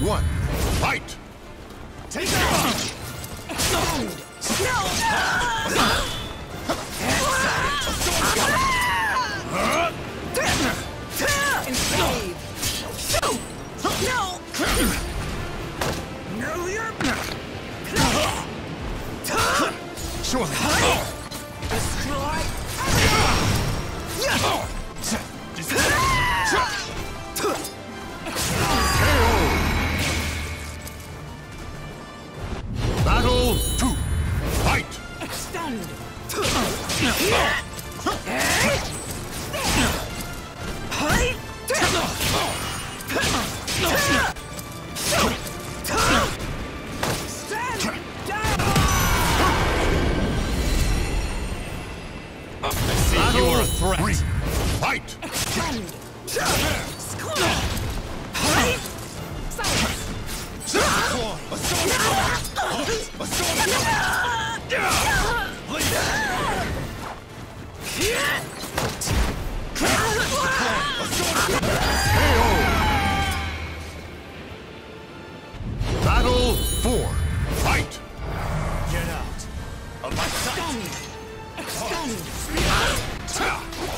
one, fight! Take that! Enslave! No! No, you're Surely. Destroy! Battle I see you are a threat. Fight! Out